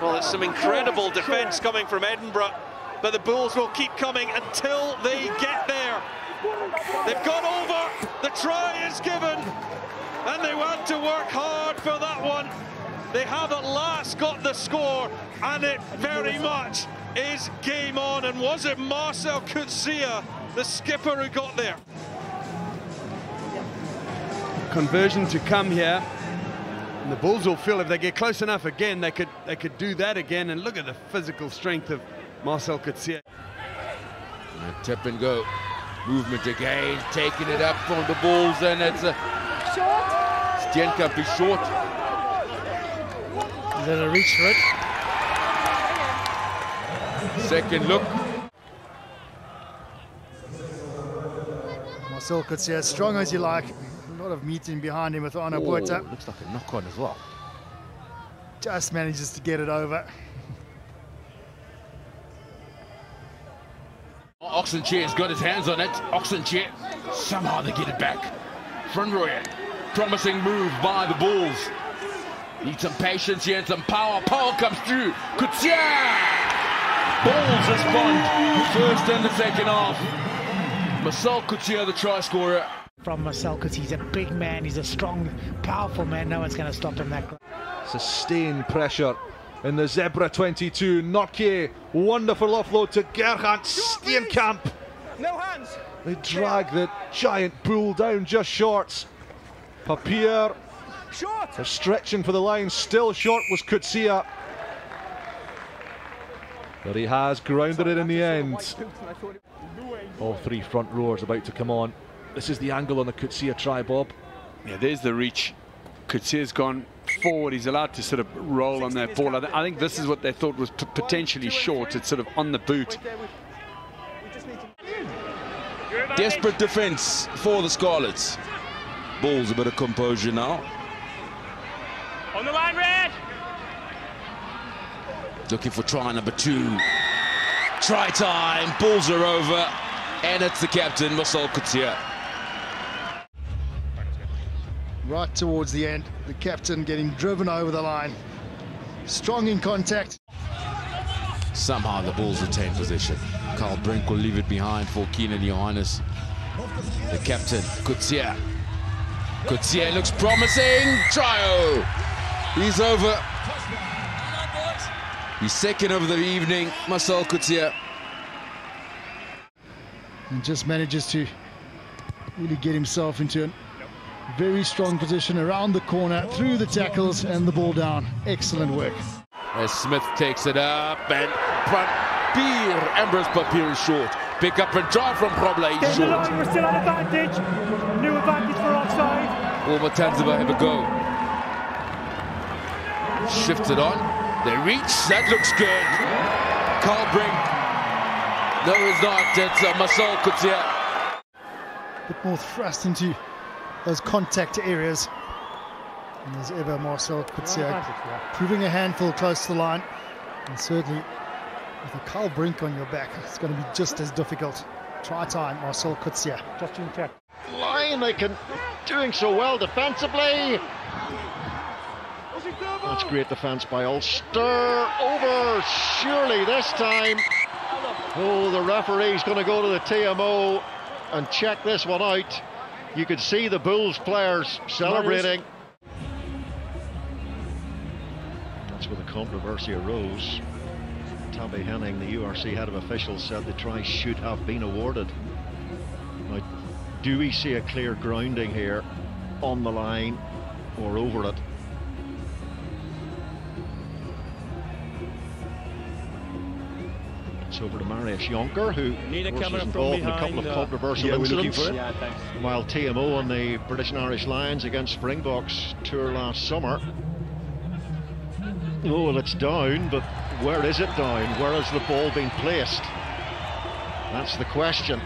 Well, it's some incredible defence coming from Edinburgh, but the Bulls will keep coming until they get there. They've gone over, the try is given, and they want to work hard for that one. They have at last got the score, and it very much is game on. And was it Marcel Coetzee, the skipper, who got there? Conversion to come here. And the Bulls will feel if they get close enough again, they could they could do that again. And look at the physical strength of Marcel Coetzee. Tip and go. Movement again, taking it up from the Bulls, and it's a short. Steenkamp is short. Is that a reach for it? Second look. Marcel Coetzee, as strong as you like. A lot of meeting behind him with Arno Botha. looks like a knock on as well. Just manages to get it over. Oxenchair's got his hands on it. Oxenchair, somehow they get it back. Front row, promising move by the Bulls. Need some patience here and some power. Power comes through. Coetzee! Bulls respond. First and the second half. Marcel Coetzee, the try scorer. From Marcel, because he's a big man, he's a strong, powerful man. No one's going to stop him that. Sustained pressure in the Zebra 22. Nortje, wonderful offload to Gerhard Steenkamp. No hands. They drag the giant bull down just short. Papier. Short. They're stretching for the line. Still short was Coetzee. But he has grounded it in the end. All three front rowers about to come on. This is the angle on the Coetzee try, Bob. Yeah, there's the reach. Coetzee's gone forward. He's allowed to sort of roll on that ball. I, think this is what they thought was potentially short. It's sort of on the boot. Desperate defence for the Scarlets. Bulls a bit of composure now. On the line, Red. Looking for try number two. Try time. Bulls are over. And it's the captain, Marcel Coetzee. Right towards the end, the captain getting driven over the line. Strong in contact. Somehow the Bulls retain possession. Carl Brink will leave it behind for Keagan Johannes. The captain, Coetzee. Coetzee looks promising. Trio. He's over. He's second of the evening, Marcel Coetzee. And just manages to really get himself into a very strong position around the corner, through the tackles and the ball down. Excellent work. As Smith takes it up and Papier, Embrose Papier is short. Pick up and draw from Probla, he's short. We're still on advantage. New advantage for offside. Will Matanzaba have a go? Shifted on. They reach. That looks good. Carl Brink. No, it's not. It's uh, Marcel Coetzee. bit more thrust into those contact areas. And as ever, Marcel Coetzee proving a handful close to the line. And certainly with a Carl Brink on your back, it's going to be just as difficult. Try time, Marcel Coetzee. Just in check. line. They can doing so well defensively. That's great defence by Ulster. Over, surely this time. Oh, the referee's going to go to the TMO and check this one out. You could see the Bulls players celebrating. That's where the controversy arose. Tappe Henning, the URC head of officials, said the try should have been awarded. Now, do we see a clear grounding here on the line or over it? It's over to Marius Jonker, who course, coming was involved in a couple of behind, uh, controversial yeah, incidents. for it. Yeah. While TMO on the British and Irish Lions against Springboks tour last summer. Oh, well, it's down, but where is it down? Where has the ball been placed? That's the question.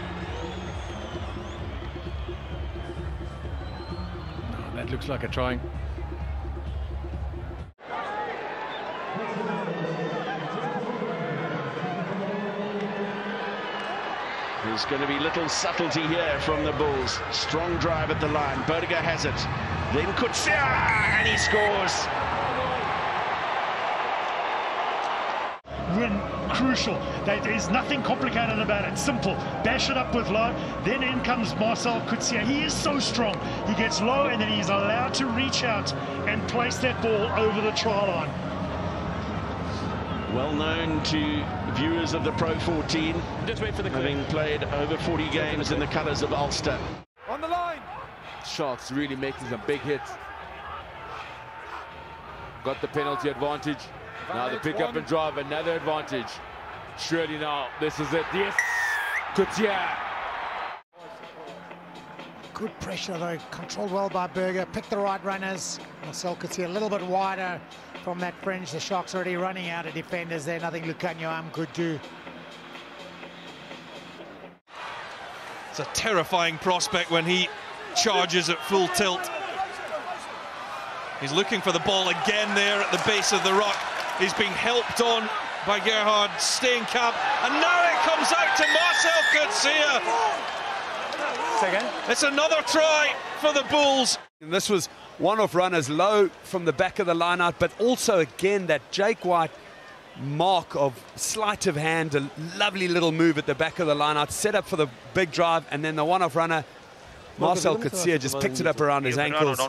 That looks like a try. There's going to be little subtlety here from the Bulls. Strong drive at the line. Burger has it. Then Coetzee, and he scores. Win crucial. There is nothing complicated about it. Simple. Bash it up with low. Then in comes Marcel Coetzee. He is so strong. He gets low and then he's allowed to reach out and place that ball over the try line. Well known to viewers of the Pro 14. Just wait for the having played over 40 games in the colours of Ulster. On the line. Sharks really making some big hits. Got the penalty advantage. Now the pick up and drive, another advantage. Surely now, this is it. Yes! Coetzee. Good pressure though, controlled well by Burger, picked the right runners. Marcel Coetzee a little bit wider from that fringe. The Sharks already running out of defenders there, nothing Lukhanyo Am could do. It's a terrifying prospect when he charges at full tilt. He's looking for the ball again there at the base of the rock. He's being helped on by Gerhard Steenkamp. And now it comes out to Marcel Coetzee. Second. It's another try for the Bulls. And this was one-off runners low from the back of the line-out, but also again that Jake White mark of sleight of hand, a lovely little move at the back of the line-out, set up for the big drive, and then the one-off runner, Marcel Coetzee just picked it up around his ankles.